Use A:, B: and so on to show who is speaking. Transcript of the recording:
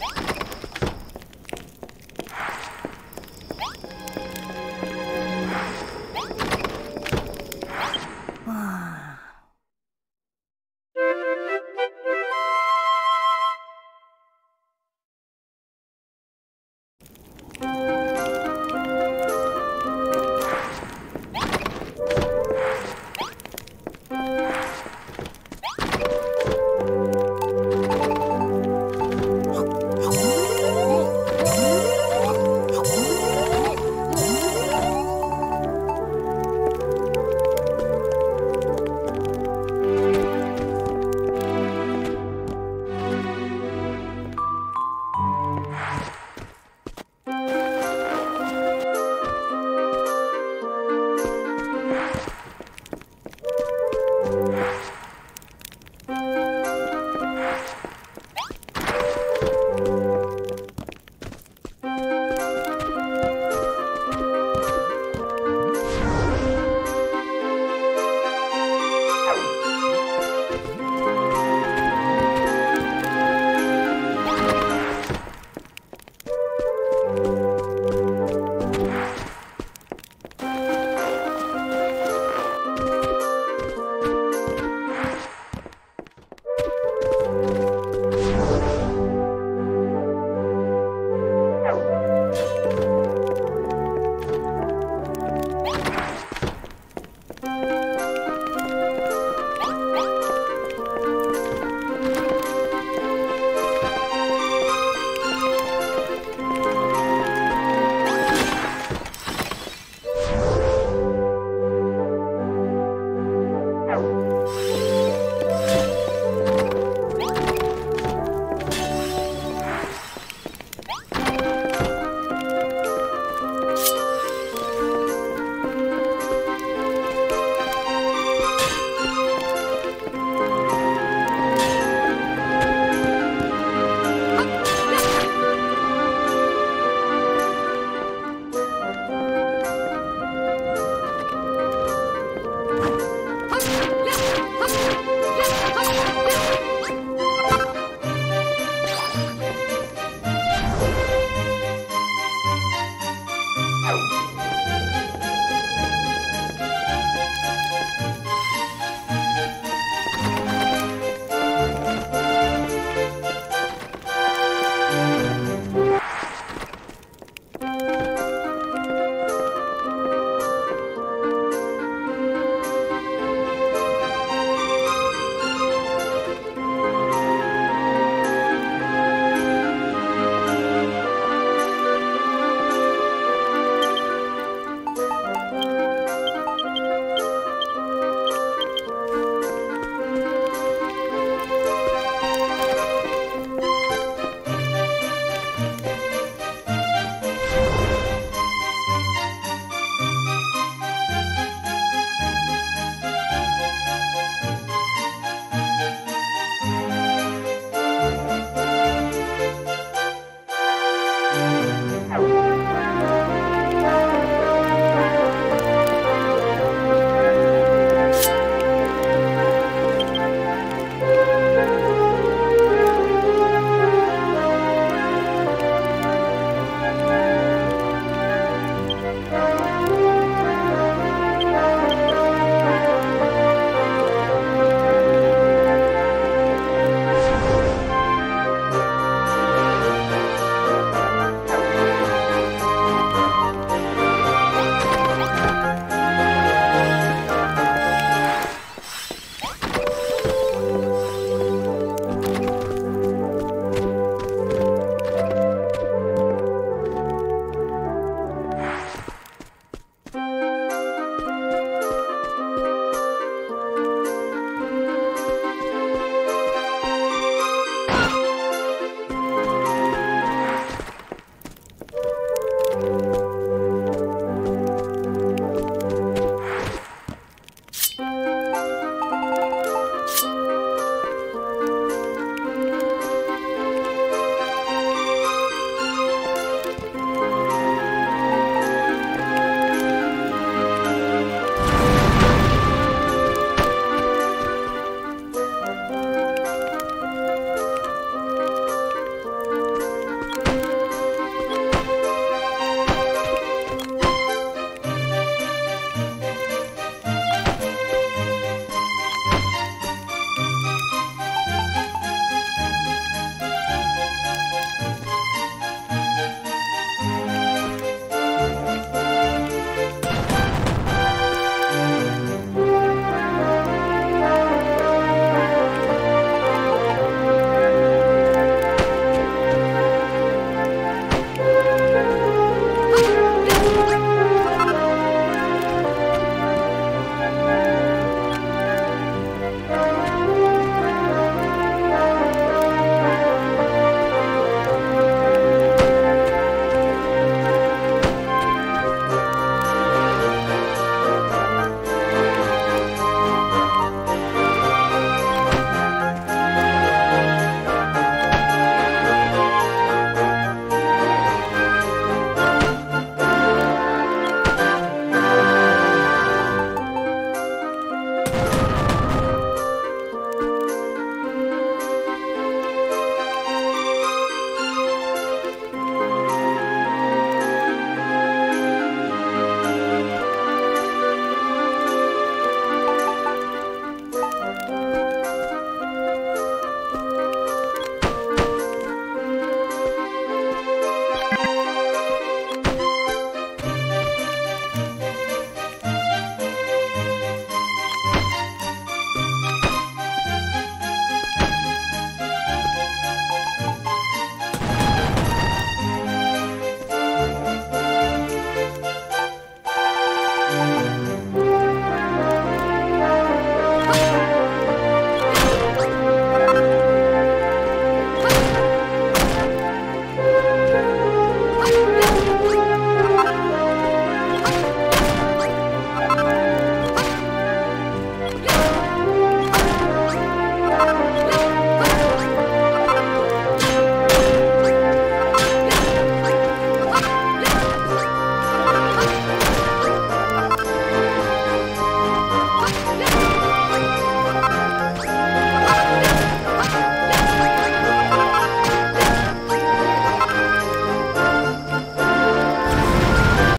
A: Yeah!